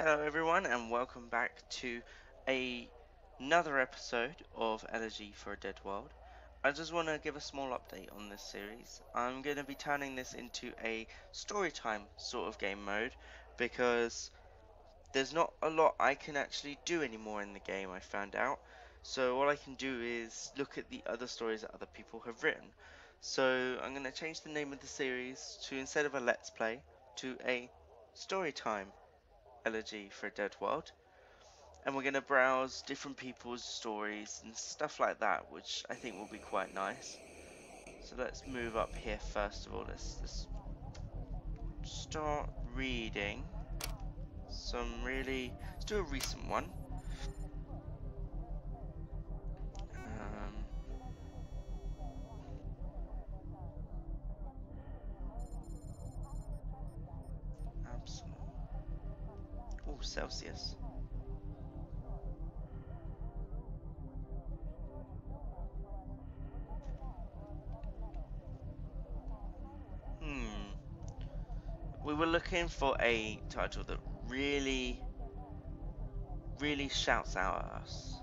Hello everyone and welcome back to a, another episode of Elegy for a Dead World. I just want to give a small update on this series. I'm going to be turning this into a story time sort of game mode because there's not a lot I can actually do anymore in the game I found out. So all I can do is look at the other stories that other people have written. So I'm going to change the name of the series to instead of a let's play to a story time elegy for a dead world. And we're going to browse different people's stories and stuff like that which I think will be quite nice. So let's move up here first of all. Let's, let's start reading some really let's do a recent one Celsius. Hmm. We were looking for a title that really, really shouts out at us.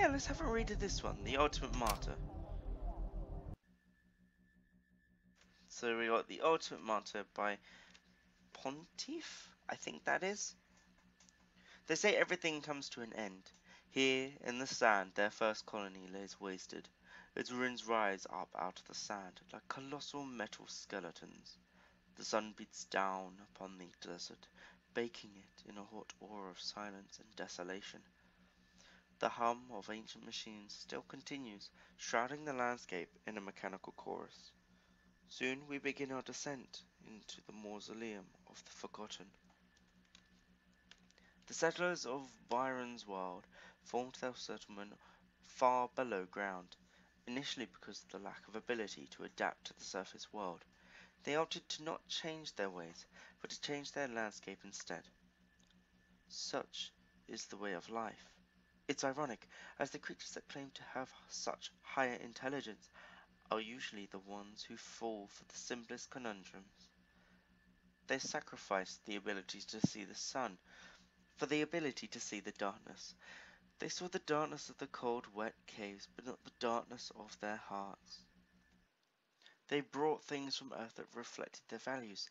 Yeah, let's have a read of this one, The Ultimate Martyr. So we got The Ultimate Martyr by Pontiff, I think that is. They say everything comes to an end. Here, in the sand, their first colony lays wasted. Its ruins rise up out of the sand like colossal metal skeletons. The sun beats down upon the desert, baking it in a hot aura of silence and desolation. The hum of ancient machines still continues, shrouding the landscape in a mechanical chorus. Soon we begin our descent into the mausoleum of the forgotten. The settlers of Byron's world formed their settlement far below ground, initially because of the lack of ability to adapt to the surface world. They opted to not change their ways, but to change their landscape instead. Such is the way of life. It's ironic, as the creatures that claim to have such higher intelligence are usually the ones who fall for the simplest conundrums. They sacrifice the ability to see the sun for the ability to see the darkness. They saw the darkness of the cold, wet caves, but not the darkness of their hearts. They brought things from earth that reflected their values.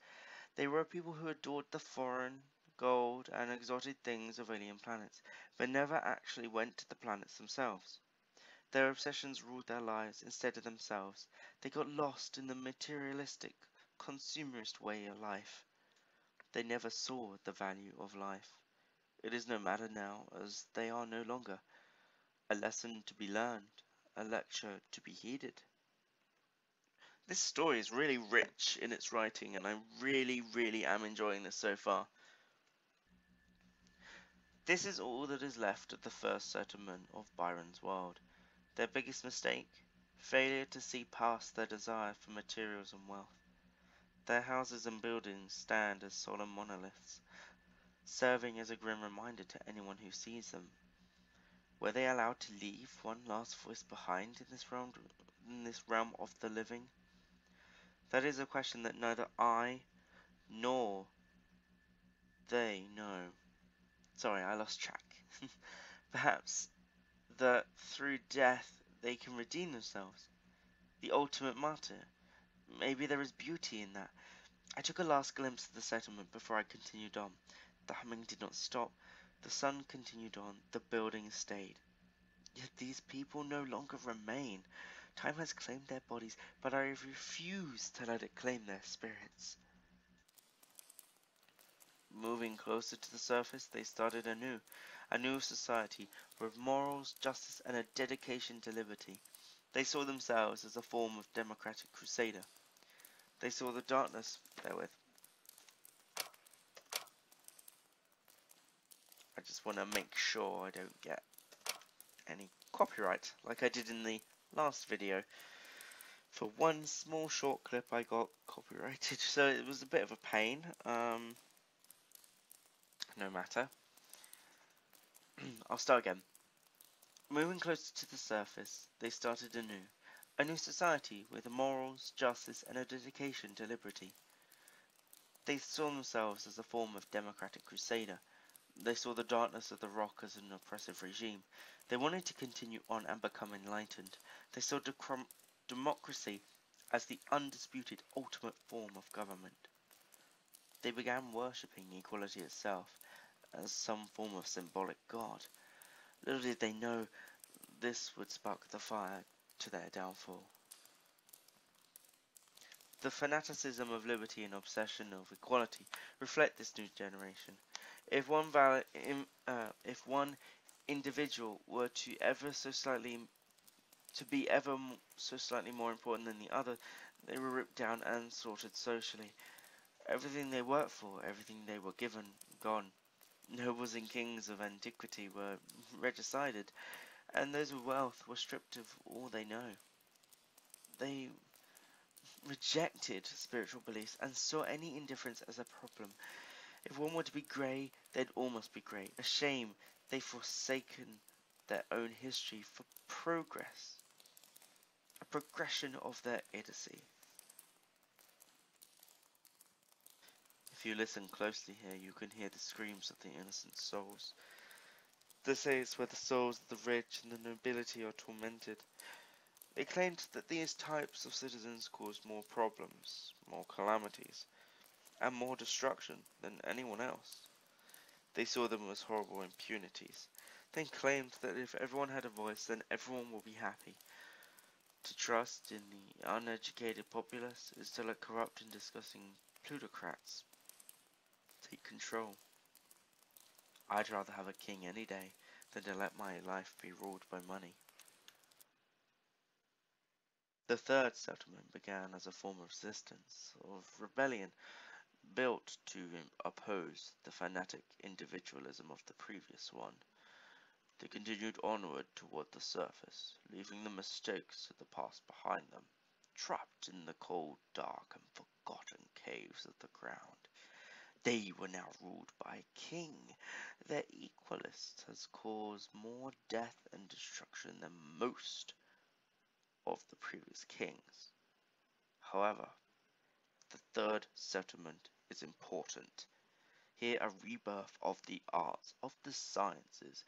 They were a people who adored the foreign, gold, and exotic things of alien planets, but never actually went to the planets themselves. Their obsessions ruled their lives instead of themselves. They got lost in the materialistic, consumerist way of life. They never saw the value of life. It is no matter now, as they are no longer. A lesson to be learned, a lecture to be heeded. This story is really rich in its writing, and I really, really am enjoying this so far. This is all that is left of the first settlement of Byron's world. Their biggest mistake? Failure to see past their desire for materials and wealth. Their houses and buildings stand as solemn monoliths, serving as a grim reminder to anyone who sees them. Were they allowed to leave one last voice behind in this realm, in this realm of the living? That is a question that neither I nor they know. Sorry, I lost track. Perhaps that through death they can redeem themselves. The ultimate martyr. Maybe there is beauty in that. I took a last glimpse of the settlement before I continued on. The humming did not stop. The sun continued on. The building stayed. Yet these people no longer remain. Time has claimed their bodies, but I refuse to let it claim their spirits. Moving closer to the surface, they started anew, a new society with morals, justice, and a dedication to liberty. They saw themselves as a form of democratic crusader. They saw the darkness therewith. I just want to make sure I don't get any copyright, like I did in the last video for one small short clip I got copyrighted, so it was a bit of a pain. Um, no matter. I'll start again. Moving closer to the surface, they started anew. A new society with morals, justice, and a dedication to liberty. They saw themselves as a form of democratic crusader. They saw the darkness of the rock as an oppressive regime. They wanted to continue on and become enlightened. They saw democracy as the undisputed ultimate form of government. They began worshipping equality itself as some form of symbolic god. Little did they know this would spark the fire to their downfall. The fanaticism of liberty and obsession of equality reflect this new generation. If one uh, if one individual were to ever so slightly to be ever so slightly more important than the other, they were ripped down and sorted socially. Everything they worked for, everything they were given, gone. Nobles and kings of antiquity were regicided, and those with wealth were stripped of all they know. They rejected spiritual beliefs and saw any indifference as a problem. If one were to be grey, they'd almost be grey. A shame they forsaken their own history for progress, a progression of their idiocy. If you listen closely here, you can hear the screams of the innocent souls. They say it's where the souls of the rich and the nobility are tormented. They claimed that these types of citizens caused more problems, more calamities, and more destruction than anyone else. They saw them as horrible impunities, then claimed that if everyone had a voice, then everyone will be happy. To trust in the uneducated populace is to let corrupt and disgusting plutocrats control. I'd rather have a king any day than to let my life be ruled by money. The third settlement began as a form of resistance, of rebellion, built to oppose the fanatic individualism of the previous one. They continued onward toward the surface, leaving the mistakes of the past behind them, trapped in the cold, dark, and forgotten caves of the ground. They were now ruled by a king. Their equalist has caused more death and destruction than most of the previous kings. However, the third settlement is important. Here a rebirth of the arts, of the sciences.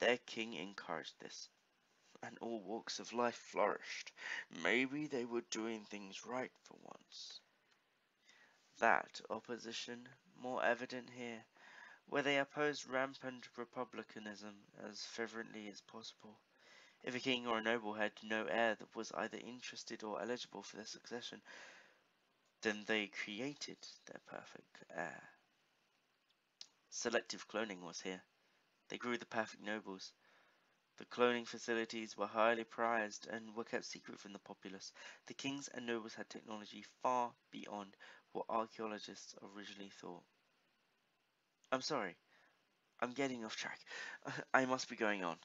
Their king encouraged this, and all walks of life flourished. Maybe they were doing things right for once. That opposition more evident here, where they opposed rampant republicanism as fervently as possible. If a king or a noble had no heir that was either interested or eligible for the succession, then they created their perfect heir. Selective cloning was here. They grew the perfect nobles. The cloning facilities were highly prized and were kept secret from the populace. The kings and nobles had technology far beyond what archaeologists originally thought. I'm sorry. I'm getting off track. I must be going on.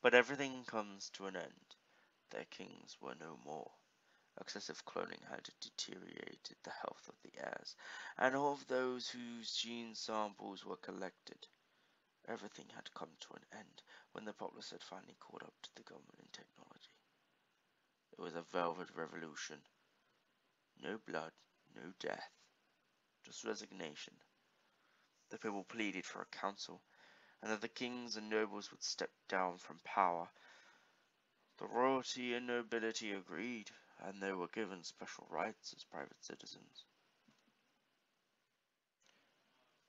But everything comes to an end. Their kings were no more. Excessive cloning had deteriorated the health of the heirs, and of those whose gene samples were collected. Everything had come to an end when the populace had finally caught up to the government in technology. It was a velvet revolution. No blood, no death, just resignation. The people pleaded for a council, and that the kings and nobles would step down from power. The royalty and nobility agreed, and they were given special rights as private citizens.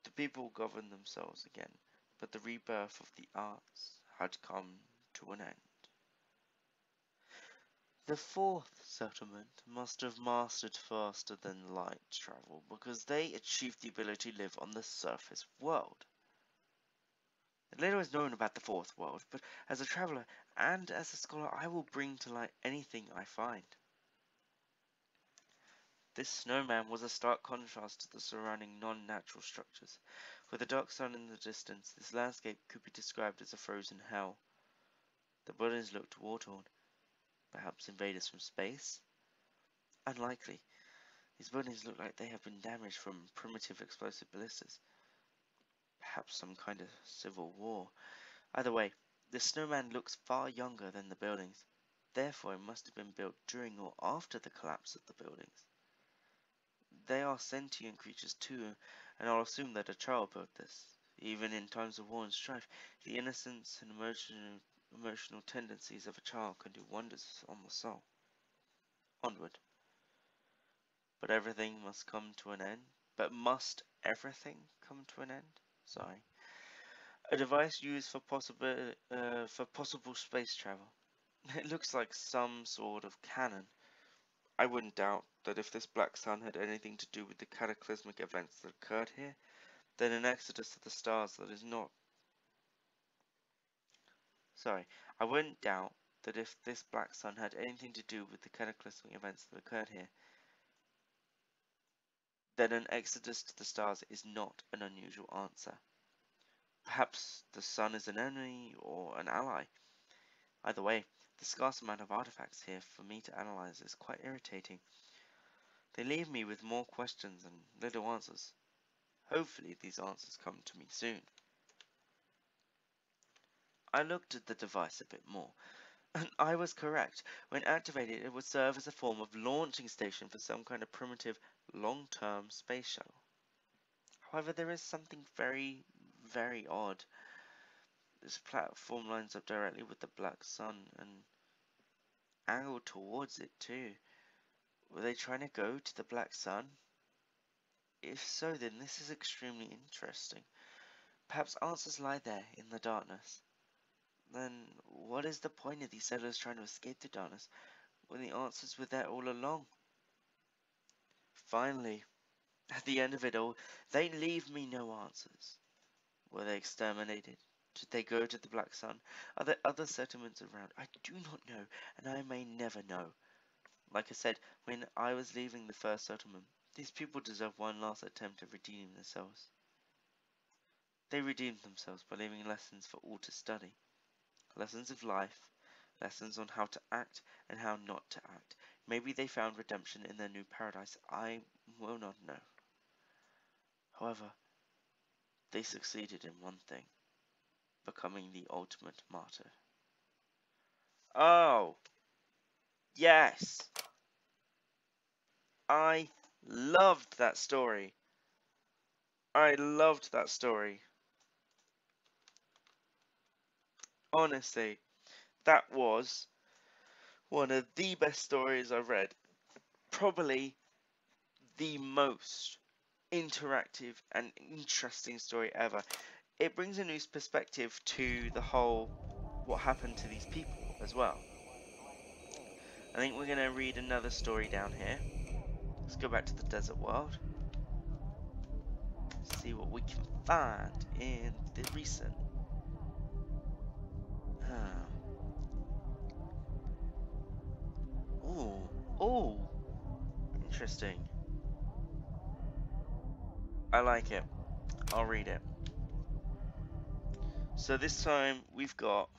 The people governed themselves again, but the rebirth of the arts had come to an end. The fourth settlement must have mastered faster than light travel because they achieved the ability to live on the surface world. Little is known about the fourth world, but as a traveler and as a scholar I will bring to light anything I find. This snowman was a stark contrast to the surrounding non-natural structures. With the dark sun in the distance, this landscape could be described as a frozen hell. The buildings looked war-torn. Perhaps invaders from space? Unlikely. These buildings look like they have been damaged from primitive explosive ballistas. Perhaps some kind of civil war. Either way, the snowman looks far younger than the buildings. Therefore, it must have been built during or after the collapse of the buildings. They are sentient creatures too, and I'll assume that a child built this. Even in times of war and strife, the innocence and emotional, emotional tendencies of a child can do wonders on the soul. Onward. But everything must come to an end. But must everything come to an end? Sorry. A device used for possible uh, for possible space travel. It looks like some sort of cannon. I wouldn't doubt that if this black sun had anything to do with the cataclysmic events that occurred here, then an exodus to the stars that is not. Sorry, I wouldn't doubt that if this black sun had anything to do with the cataclysmic events that occurred here, then an exodus to the stars is not an unusual answer. Perhaps the sun is an enemy or an ally. Either way, the scarce amount of artifacts here for me to analyze is quite irritating. They leave me with more questions and little answers. Hopefully these answers come to me soon. I looked at the device a bit more, and I was correct. When activated, it would serve as a form of launching station for some kind of primitive long-term space shuttle. However, there is something very, very odd this platform lines up directly with the black sun and angled towards it too. Were they trying to go to the black sun? If so, then this is extremely interesting. Perhaps answers lie there in the darkness. Then what is the point of these settlers trying to escape the darkness when the answers were there all along? Finally, at the end of it all, they leave me no answers. Were they exterminated? Did they go to the Black Sun? Are there other settlements around? I do not know, and I may never know. Like I said, when I was leaving the first settlement, these people deserve one last attempt at redeeming themselves. They redeemed themselves by leaving lessons for all to study. Lessons of life, lessons on how to act and how not to act. Maybe they found redemption in their new paradise. I will not know. However, they succeeded in one thing becoming the ultimate martyr. Oh, yes. I loved that story. I loved that story. Honestly, that was one of the best stories I've read. Probably the most interactive and interesting story ever it brings a new perspective to the whole what happened to these people as well. I think we're going to read another story down here. Let's go back to the desert world. See what we can find in the recent. Ooh, interesting. I like it. I'll read it. So this time we've got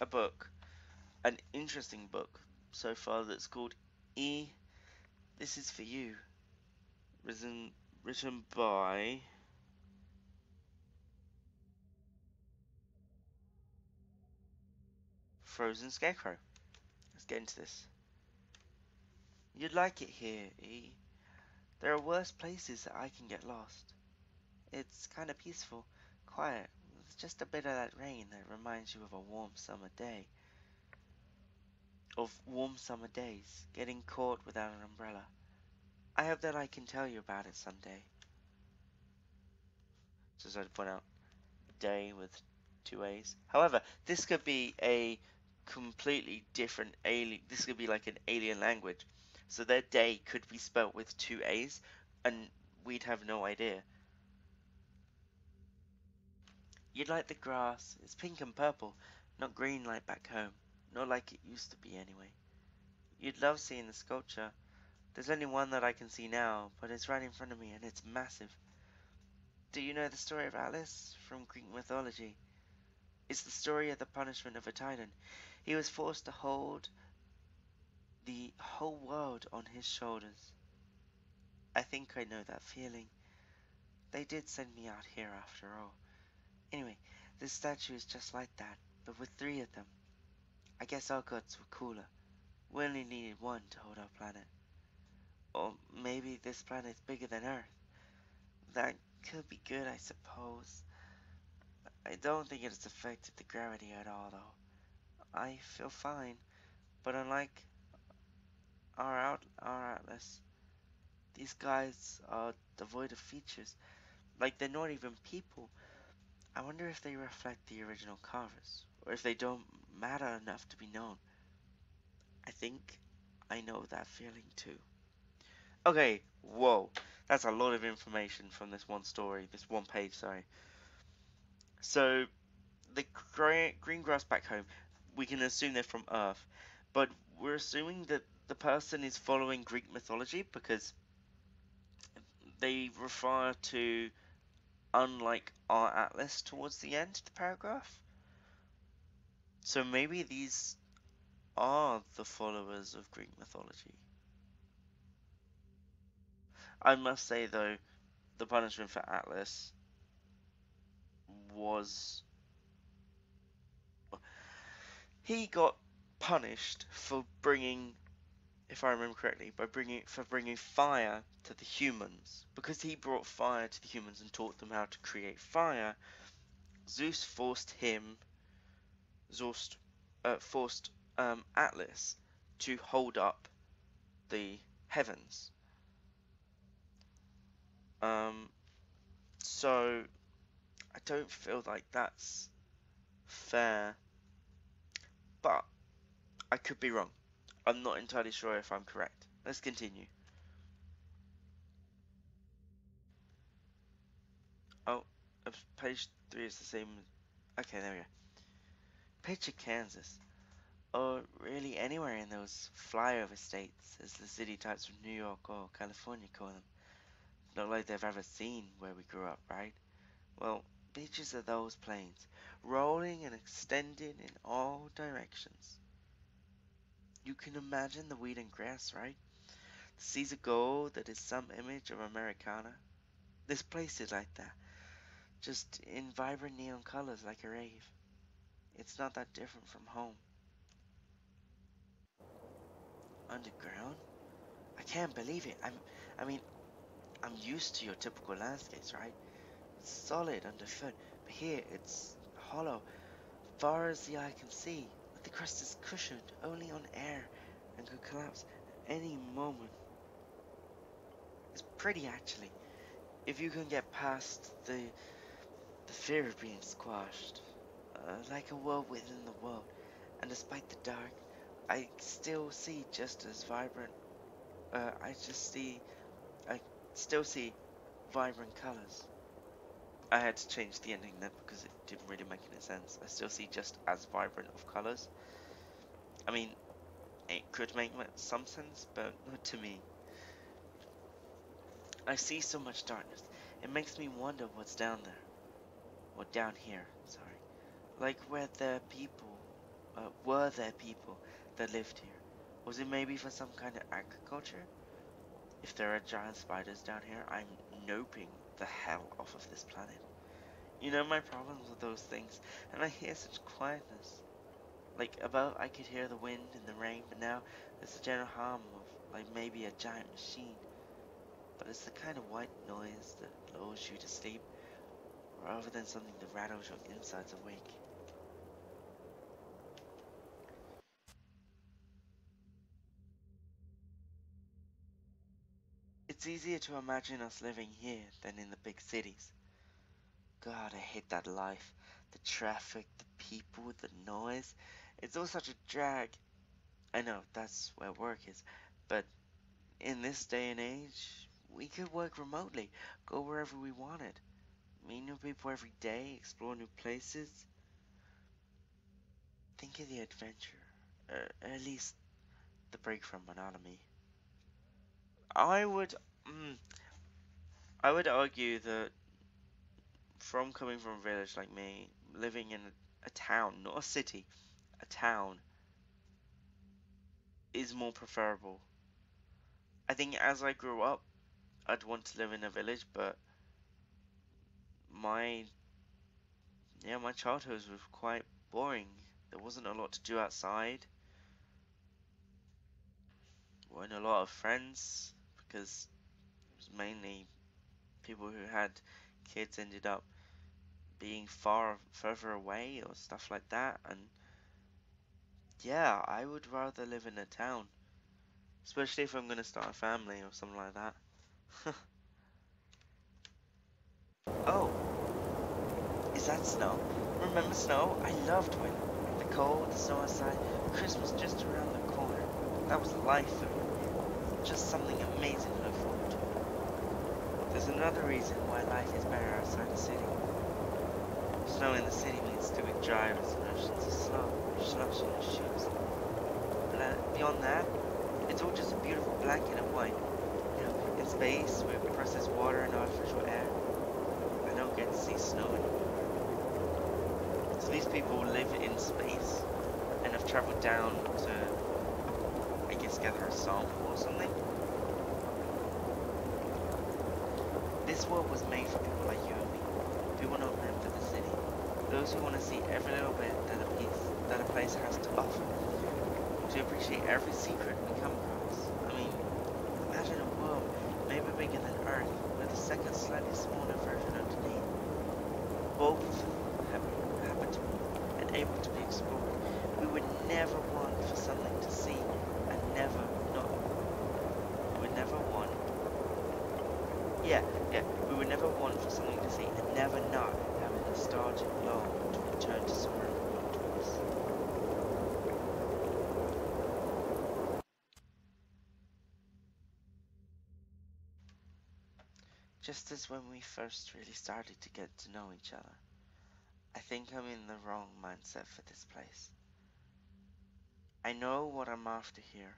a book, an interesting book so far that's called E. This is for you. Written, written by Frozen Scarecrow. Into this. You'd like it here, E. There are worse places that I can get lost. It's kind of peaceful, quiet, It's just a bit of that rain that reminds you of a warm summer day. Of warm summer days, getting caught without an umbrella. I hope that I can tell you about it someday. Just I'd point out, day with two A's. However, this could be a completely different alien. This could be like an alien language. So their day could be spelt with two A's, and we'd have no idea. You'd like the grass. It's pink and purple, not green like back home. Not like it used to be anyway. You'd love seeing the sculpture. There's only one that I can see now, but it's right in front of me and it's massive. Do you know the story of Atlas from Greek mythology? It's the story of the punishment of a titan. He was forced to hold the whole world on his shoulders. I think I know that feeling. They did send me out here after all. Anyway, this statue is just like that, but with three of them. I guess our gods were cooler. We only needed one to hold our planet. Or maybe this planet's bigger than Earth. That could be good, I suppose. I don't think it has affected the gravity at all, though. I feel fine, but unlike our out our atlas, these guys are devoid of features, like they're not even people. I wonder if they reflect the original carvers, or if they don't matter enough to be known. I think I know that feeling too. Okay, whoa, that's a lot of information from this one story, this one page, sorry. So, the green grass back home, we can assume they're from Earth, but we're assuming that the person is following Greek mythology because they refer to unlike our atlas towards the end of the paragraph. So maybe these are the followers of Greek mythology. I must say though, the punishment for Atlas was he got punished for bringing if I remember correctly by bringing for bringing fire to the humans. Because he brought fire to the humans and taught them how to create fire Zeus forced him Zeus uh, forced um, Atlas to hold up the heavens. Um, so I don't feel like that's fair, but I could be wrong. I'm not entirely sure if I'm correct. Let's continue. Oh, page 3 is the same. Okay, there we go. Picture Kansas. Or really anywhere in those flyover states, as the city types of New York or California call them. Not like they've ever seen where we grew up, right? Well, beaches are those plains, rolling and extending in all directions. You can imagine the wheat and grass, right? The seas of gold that is some image of Americana. This place is like that, just in vibrant neon colors like a rave. It's not that different from home. Underground? I can't believe it. I'm, I mean, I'm used to your typical landscapes, right? Solid underfoot, but here it's hollow, far as the eye can see. But the crust is cushioned only on air and could collapse at any moment. It's pretty actually, if you can get past the the fear of being squashed, uh, like a world within the world. And despite the dark, I still see just as vibrant. Uh, I just see I still see vibrant colors. I had to change the ending there because it didn't really make any sense. I still see just as vibrant of colors. I mean, it could make some sense, but not to me. I see so much darkness. It makes me wonder what's down there. Or down here, sorry. Like where there people, uh, were there people that lived here? Was it maybe for some kind of agriculture? If there are giant spiders down here, I'm noping the hell off of this planet. You know my problems with those things, and I hear such quietness. Like above I could hear the wind and the rain, but now there's a general hum of like maybe a giant machine. But it's the kind of white noise that lulls you to sleep, rather than something that rattles your insides awake. It's easier to imagine us living here than in the big cities. God, I hate that life. The traffic, the people, the noise. It's all such a drag. I know, that's where work is. But in this day and age, we could work remotely, go wherever we wanted, meet new people every day, explore new places. Think of the adventure, or at least the break from monotony. I would Mm, I would argue that from coming from a village like me, living in a town, not a city, a town is more preferable. I think as I grew up, I'd want to live in a village, but my yeah, my childhood was quite boring. There wasn't a lot to do outside. weren't a lot of friends because it was mainly people who had kids ended up being far further away or stuff like that and yeah, I would rather live in a town. Especially if I'm gonna start a family or something like that. oh, is that snow? Remember snow? I loved winter. The cold, the snow outside, Christmas just around the corner. That was life for me. Just something amazing to look forward to. There's another reason why life is better outside the city. Snow in the city means doing drivers and oceans of snow, slush in shoes. Beyond that, it's all just a beautiful blanket of white. You know, in space, where we process water and artificial air. I don't get to see snow anymore. So these people live in space and have traveled down to, I guess, gather a sample or something. This world was made for people like you and me. People not meant for the city. Those who want to see every little bit that a piece, that a place has to offer. To appreciate every secret we come across. I mean, imagine a world maybe bigger than Earth, with a second slightly smaller version underneath. Both habitable and able to be explored. We would never want for something to see and never not. We would never want. Yeah, yeah. We would never want for something to see and never not have a nostalgic long to return to somewhere important to us. Just as when we first really started to get to know each other. I think I'm in the wrong mindset for this place. I know what I'm after here.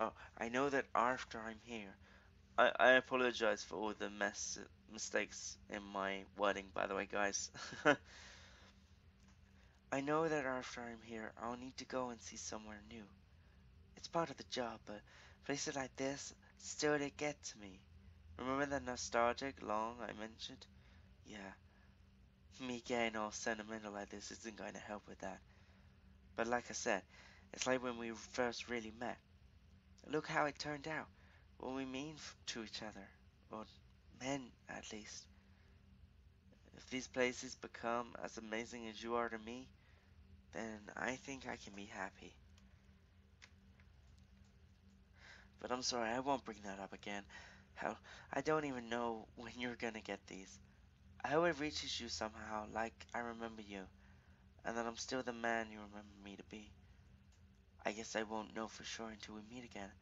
Oh, I know that after I'm here, I, I apologize for all the mess mistakes in my wording, by the way, guys. I know that after I'm here, I'll need to go and see somewhere new. It's part of the job, but places like this still they get to me. Remember that nostalgic long I mentioned? Yeah, me getting all sentimental like this isn't going to help with that. But like I said, it's like when we first really met. Look how it turned out. What we mean to each other, or men at least. If these places become as amazing as you are to me, then I think I can be happy. But I'm sorry, I won't bring that up again. Hell, I don't even know when you're gonna get these. I hope it reaches you somehow, like I remember you, and that I'm still the man you remember me to be. I guess I won't know for sure until we meet again.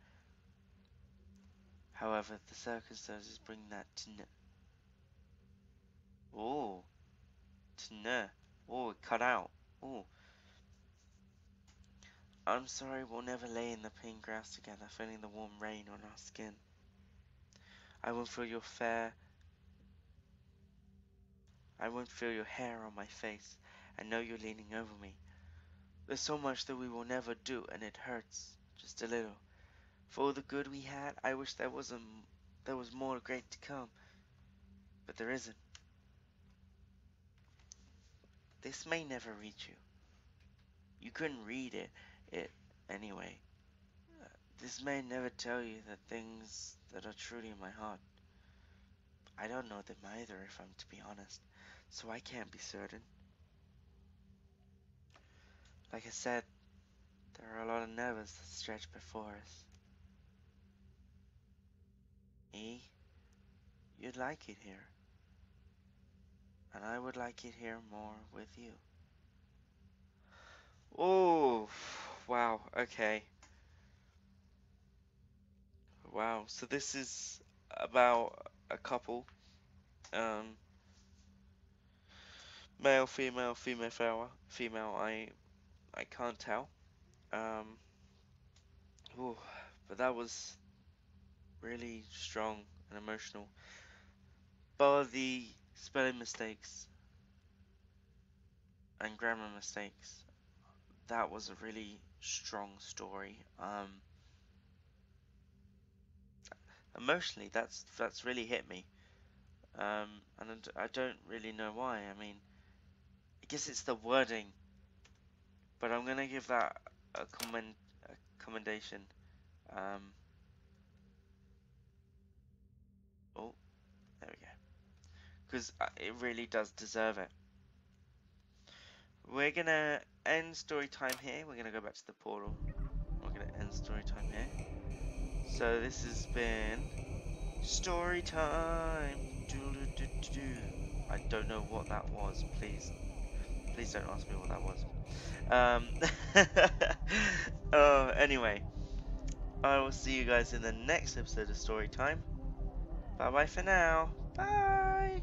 However, the circumstances bring that to n- Oh, to n- Oh, it cut out. Oh. I'm sorry we'll never lay in the pink grass together, feeling the warm rain on our skin. I won't feel your fair I won't feel your hair on my face and know you're leaning over me. There's so much that we will never do and it hurts, just a little. For all the good we had, I wish there was a, there was more great to come. But there isn't. This may never reach you. You couldn't read it, it anyway. Uh, this may never tell you the things that are truly in my heart. I don't know them either, if I'm to be honest so I can't be certain. Like I said, there are a lot of nerves that stretch before us. E, you'd like it here. And I would like it here more with you. Oh, wow, okay. Wow, so this is about a couple. Um, male, female, female, female, female. I I can't tell. Um, ooh, but that was really strong and emotional. Bar the spelling mistakes, and grammar mistakes. That was a really strong story. Um, emotionally, that's that's really hit me. Um, and I don't really know why. I mean, I guess it's the wording, but I'm gonna give that a comment a commendation. Um, oh, there we go. Because uh, it really does deserve it. We're gonna end story time here. We're gonna go back to the portal. We're gonna end story time here. So this has been story time. I don't know what that was. Please, please don't ask me what that was. Um, oh, anyway, I will see you guys in the next episode of Story Time. Bye bye for now. Bye.